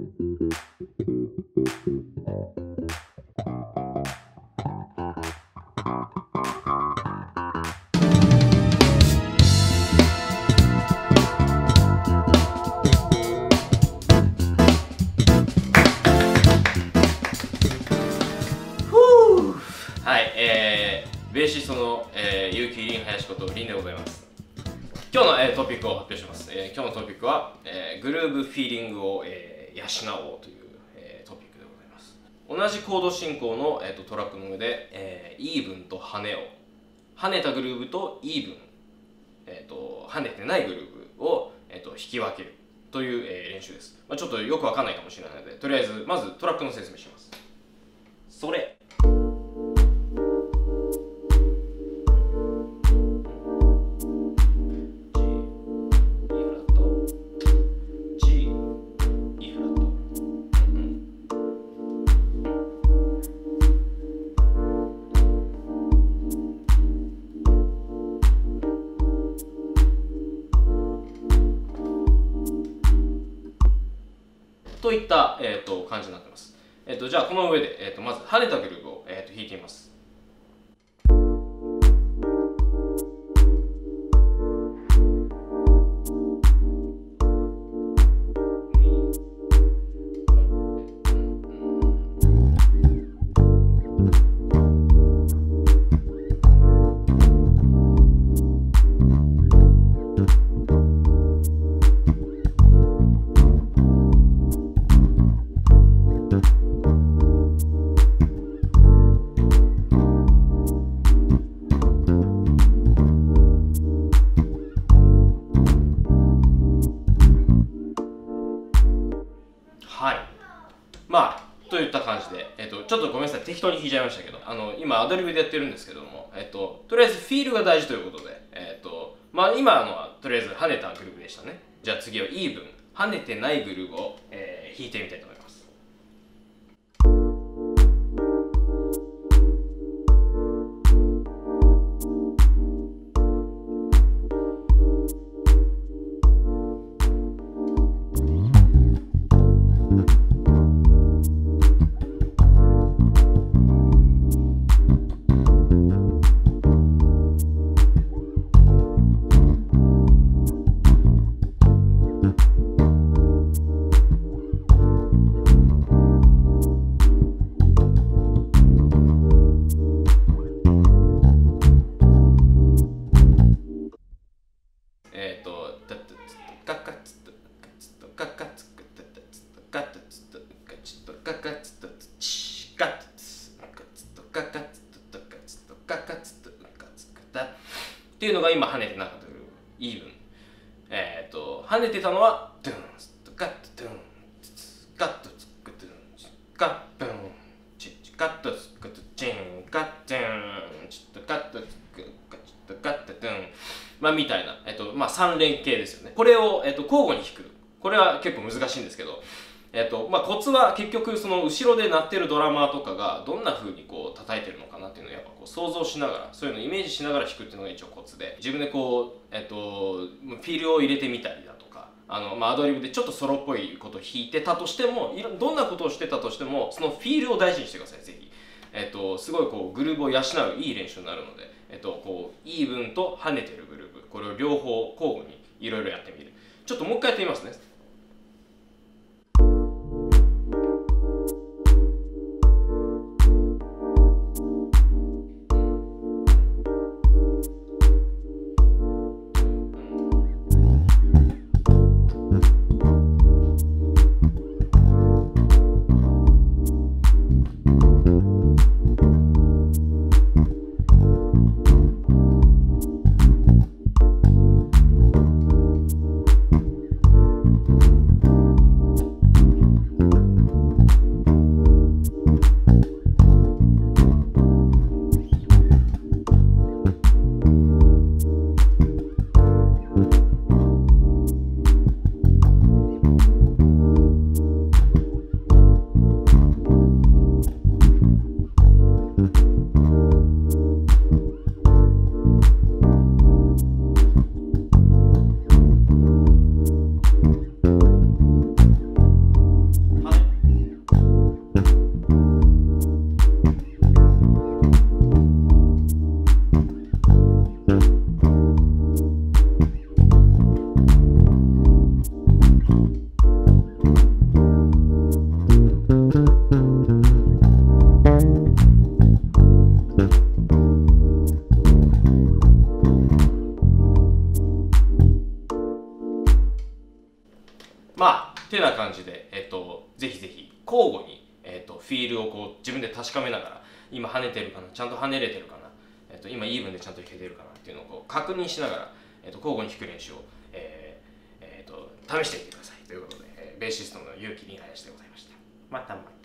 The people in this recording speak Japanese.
はい、えー、ベーシストの、えー、結城凛林こと凛でございます。今日の、えー、トピックを発表します、えー、今日のトピックは、えー、グルーブフィーリングを、えー、養おうという、えー、トピックでございます。同じコード進行の、えー、とトラックの上で、えー、イーブンと跳ねを跳ねたグルーブとイーブン、えー、と跳ねてないグルーブを、えー、と弾き分けるという、えー練習です、まあ、ちょっとよくわかんないかもしれないのでとりあえずまずトラックの説明します。それ。といった、えー、と感じになってます、えー、とじゃあこの上で、えー、とまず跳ねたグルーブを、えー、と弾いてみます。ちょっとごめんなさい適当に弾いちゃいましたけどあの今アドリブでやってるんですけども、えっととりあえずフィールが大事ということで、えっとまあ、今のはとりあえず跳ねたグループでしたね。じゃあ次はイーブン。跳ねてないグループを、えー弾いてみたいと思います。っていうのが今跳ねてなかったグルーブイーブンえっ、と跳ねてたのはドゥンツッとカッとドゥンツッカッとツックドゥンツッカッブンチッチカッとツックとチンカッドゥンチッカッとツックカチッとカッとドゥンまあ、みたいな、えっとまあ、3連形ですよね。これを、えっと、交互に弾くこれは結構難しいんですけど、えっとまあ、コツは結局その後ろで鳴ってるドラマーとかがどんな風にこう叩いてるのかなっていうのをやっぱこう想像しながらそういうのをイメージしながら弾くっていうのが一応コツで自分でこう、えっと、フィールを入れてみたりだとかあの、まあ、アドリブでちょっとソロっぽいことを弾いてたとしてもいろどんなことをしてたとしてもそのフィールを大事にしてくださいぜひ。えっと、すごいこうグルーブを養ういい練習になるので、えっと、こうイーブンと跳ねてるグルーブこれを両方交互にいろいろやってみるちょっともう一回やってみますねてな感じで、えっと、ぜひぜひ交互に、えっと、フィールをこう自分で確かめながら今跳ねてるかなちゃんと跳ねれてるかな、えっと、今イーブンでちゃんと弾けてるかなっていうのをこう確認しながら、えっと、交互に弾く練習を、えーえっ、と試してみてください。ということで、えーベーシストの結城凛林でございました。またまた。